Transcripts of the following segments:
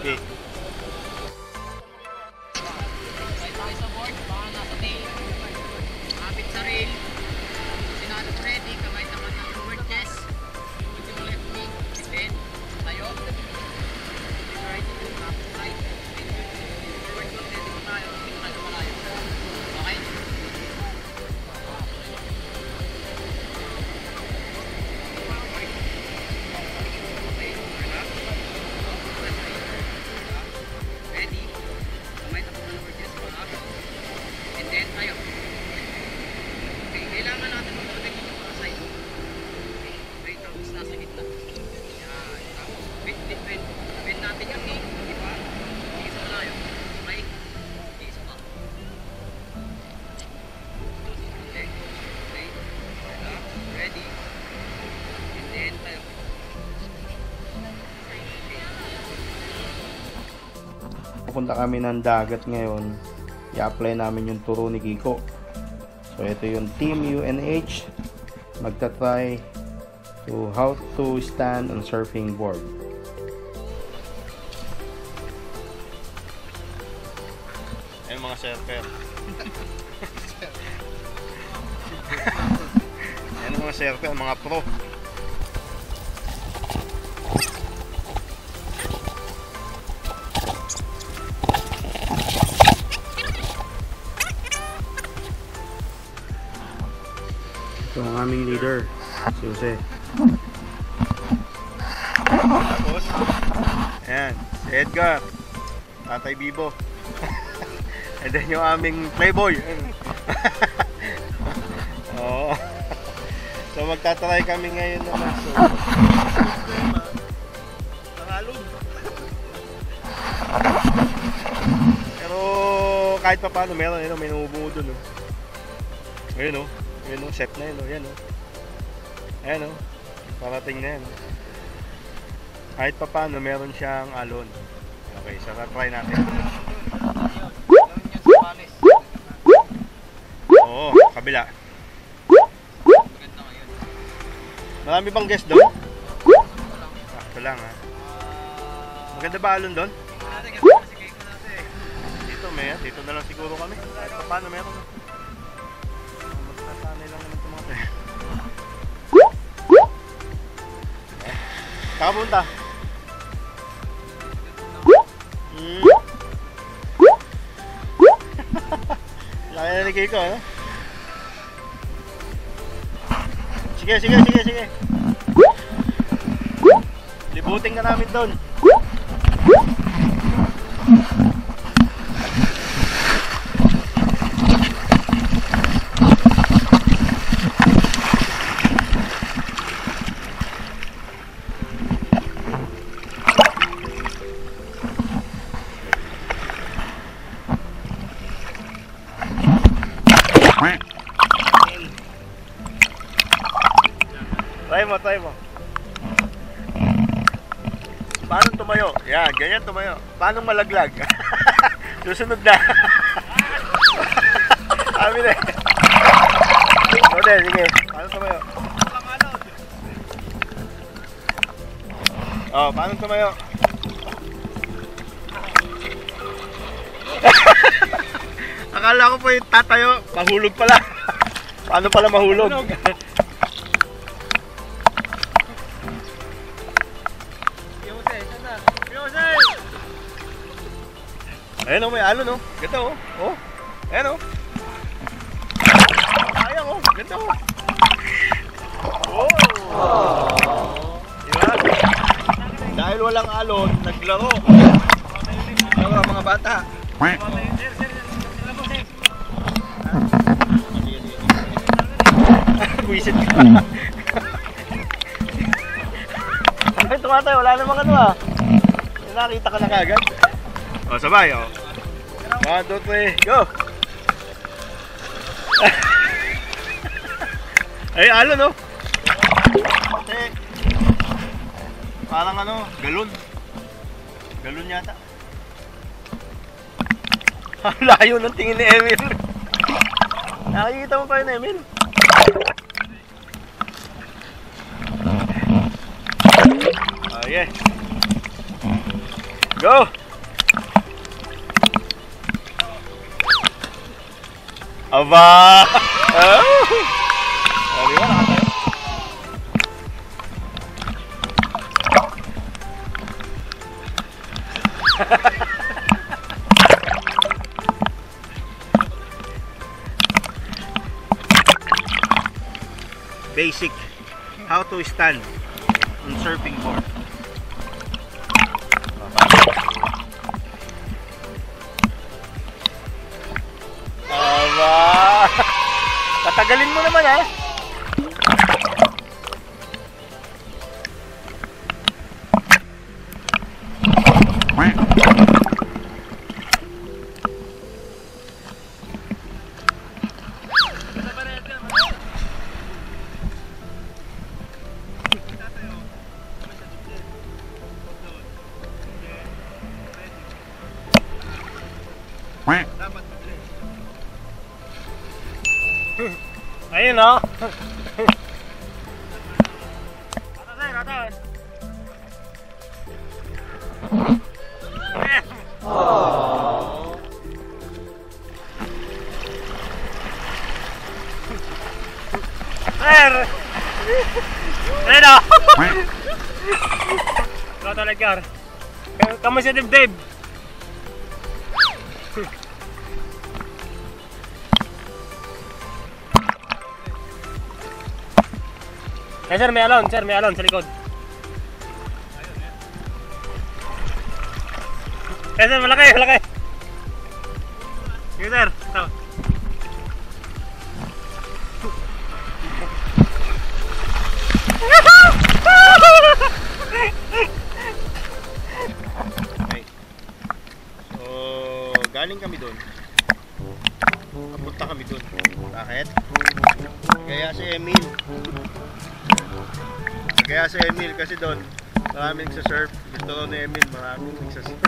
Okay. Pupunta kami ng dagat ngayon. I-apply namin yung turo ni Kiko. So ito yung Team UNH. Magta-try to how to stand on surfing board. Ayun mga surfer. Ayun mga surfer, mga pro. Ang aming leader, si Jose. Tapos, ayan, si Edgar, Tatay Bibo. And then yung aming playboy. Oo. So magtatry kami ngayon naman. So, Tagalog. Pero kahit pa paano meron, yun, may namubungo dun. Oh. Ayun oh. Ayun oh, set na yun oh. Yan oh. Ayan oh. Parating na yan. Kahit pa paano meron siyang alon. Okay, so try natin. Oo, kabila. Marami bang guest doon? Sakto lang ha. Maganda ba alon doon? Dito may, dito na lang siguro kami. Kahit pa paano meron. Lang naman itong mga to. Eh, Saka punta. Hmm. Na ni Kiko, ano? Sige, sige, sige, sige. Libutin ka namin doon. Try mo, try mo. Paano tumayo? Yan, ganyan tumayo. Paano malaglag? Susunod na. Amin eh. Ode, sige. Paano tumayo? Oh, paano tumayo? Akala ko po yung tatayo, mahulog pala. Paano pala mahulog? Ayan o, may alon o. Ganda o. Oh. Ayan o. Sayang o. Ganda o. Oh. Diba? Dahil walang alon, naglaro. Naglaro ang mga bata. Buisit ka. Ay, tumatay. Wala namang ano ah. Nakita ka na kagad. O, sabay o. One, two, three, go! Ay, alo no? Ate. Parang ano, galon. Galon yata. Ang layo ng tingin ni Emil. Nakikita mo pa yun, Emil? Yeah. Go! Nakatayo. Basic. How to stand on surfing board. Patagalin mo naman ha. Ayun o. Katasin, katasin. Sir! Ayun o. Ikaw talaga. Kamu si Dibdib. Eh sir, may alon, sir, may alon sa likod. Eh sir, malaki, malaki. Sige sir, ito. Okay. So, galing kami doon. Papunta kami doon. Bakit? Kaya si Emil, kaya si Emil kasi doon, maraming nagsa-surf. Gusto ko ni Emil, maraming nagsa-surf.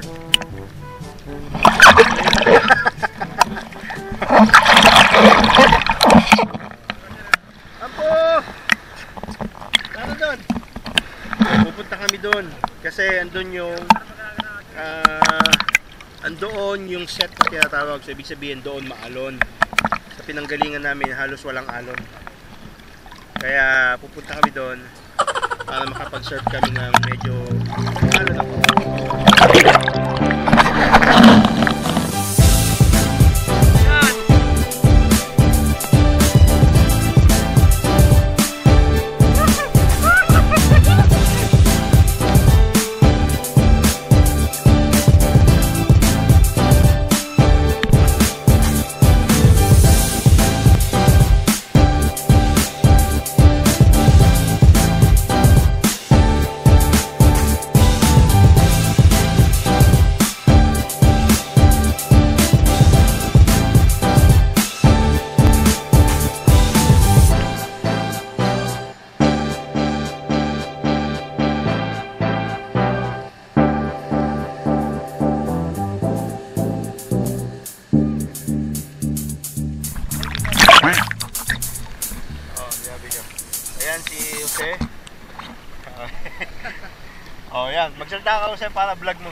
Apo! Ano doon? Pupunta kami doon. Kasi andun yung ah andoon yung set na tinatawag. So, ibig sabihin doon maalon. Sa pinanggalingan namin, halos walang alon. Kaya pupunta kami doon para makapag-surf kami ng medyo Oh, grabe ka. Ayan si Jose. oh, yan. Magsalita ka Jose para vlog mo.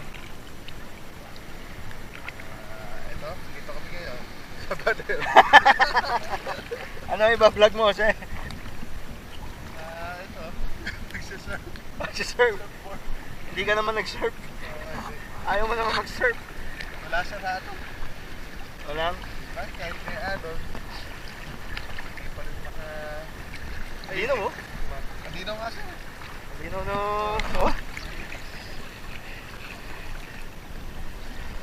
Ito, dito kami ngayon. Sa Bader. Ano iba vlog mo Jose? Ah, ito. Nagsisurf. Mag-surf. Hindi ka naman nag-surf. Ayaw mo naman mag-surf. Wala siya na ito. Walang. Bakit kahit may ano. Hindi pa rin maka... Lino mo? Andino nga siya. Lino no. Oh.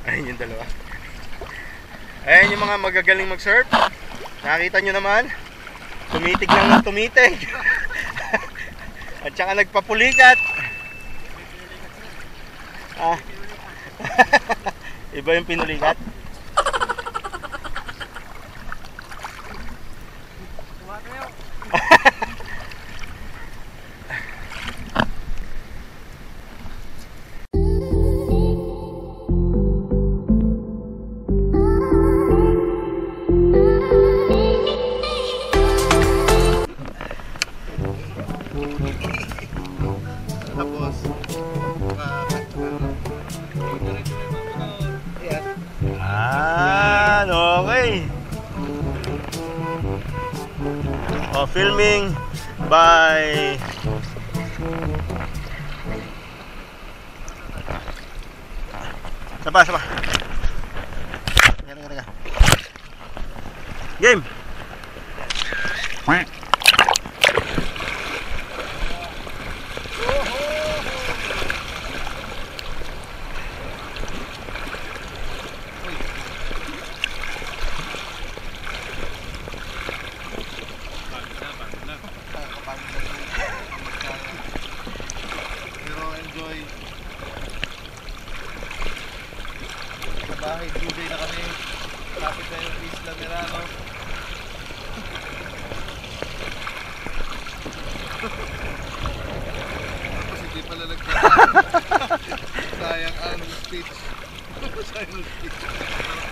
Ayun yung dalawa. Ayan yung mga magagaling mag-surf. Nakita nyo naman. Tumitig lang ng tumitig. At saka nagpapulikat. Ah. Iba yung pinulikat. of filming by Siapa, siapa? Game. Quack. I'm the street. I was the.